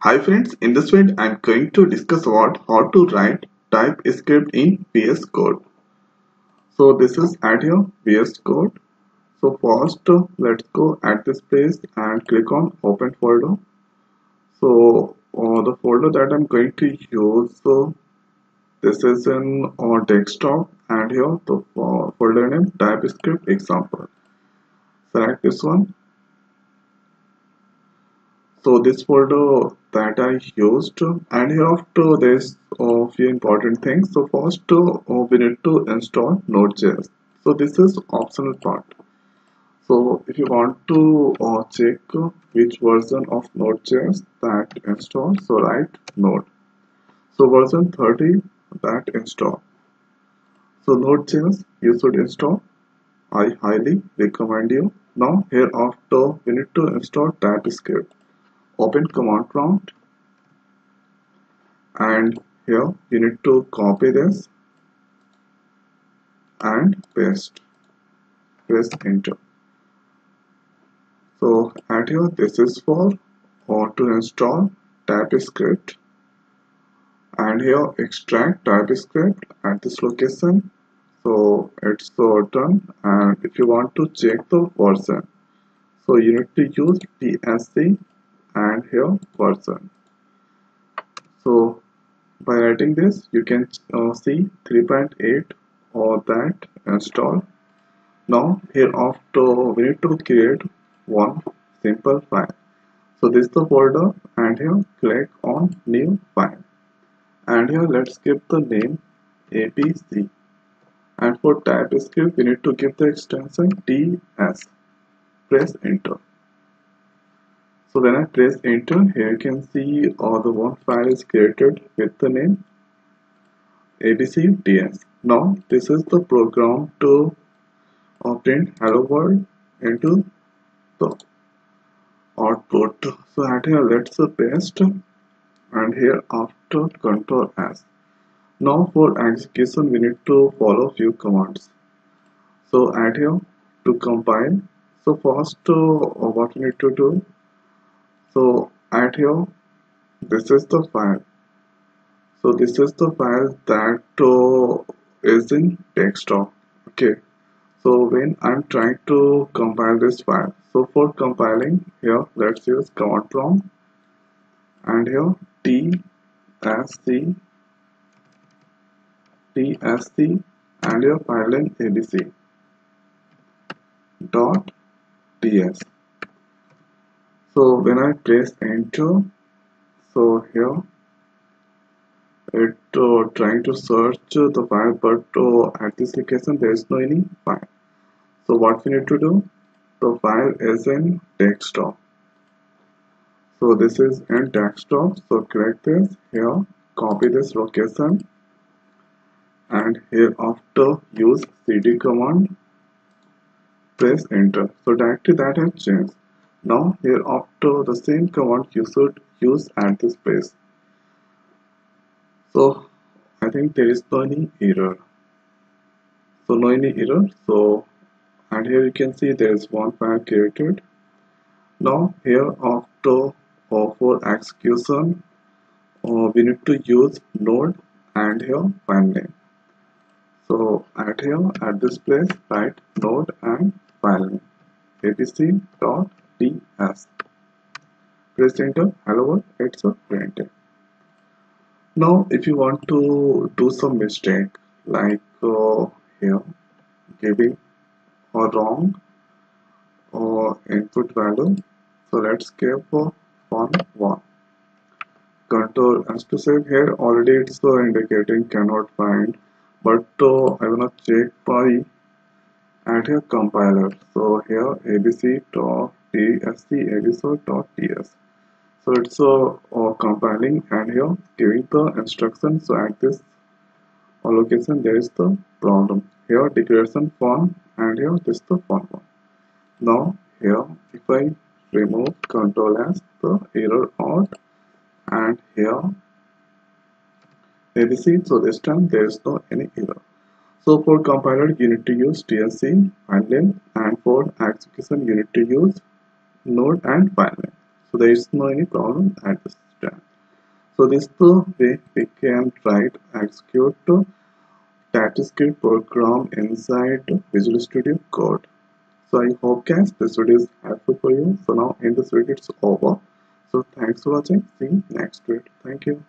Hi friends, in this video I am going to discuss about how to write TypeScript in VS Code. So this is at your VS Code. So first let's go at this place and click on open folder. So uh, the folder that I'm going to use uh, this is in our desktop and here the folder name TypeScript example. Select this one so this folder that I used and hereafter there's a few important things. So first uh, we need to install node.js so this is optional part. So if you want to uh, check which version of node.js that install so write node. So version 30 that install. So node.js you should install. I highly recommend you. Now hereafter we need to install TypeScript open command prompt. And here you need to copy this and paste press enter. So at here this is for or to install TypeScript. And here extract TypeScript at this location. So it's uh, done. And if you want to check the version so you need to use tsc and here version so by writing this you can uh, see 3.8 or that install. Now here after we need to create one simple file. So this is the folder and here click on new file. And here let's give the name abc and for typescript we need to give the extension ts press enter so when I press enter here you can see all the one file is created with the name abcts. Now this is the program to print hello world into the output. So at here let's paste and here after control s. Now for execution we need to follow few commands. So at here to compile. So first uh, what we need to do so at here this is the file. So this is the file that uh, is in desktop okay? So when I'm trying to compile this file so for compiling here let's use command prompt and here tsc tsc and your file name abc dot ts so when I press enter so here it uh, trying to search the file but uh, at this location there is no any file. So what we need to do? The file is in desktop. So this is in desktop. So click this. Here copy this location. And here after use cd command press enter. So directly that has changed now here after the same command you should use at this place. So I think there is no any error. So no any error. So and here you can see there is one file created. Now here after for execution uh, we need to use node and here file name. So at here at this place write node and file name abc ts press enter hello world it's a print now if you want to do some mistake like uh, here giving a wrong or input value so let's give uh, one one. Control s to save here already it's uh, indicating cannot find but uh, I wanna check by add here compiler. So here abc dot tsc episode.ts so it's uh, compiling and here giving the instructions so at this location there is the problem. Here declaration form and here this the font one. Now here if I remove control s the error out and here ABC so this time there is no any error. So for compiler you need to use tsc and then and for execution you need to use node and file name so there is no any problem at this understand so this is the way we can write execute Statiscript program inside Visual Studio Code. So I hope guys this video is helpful for you. So now in this video it's over. So thanks for watching. See you next video. Thank you.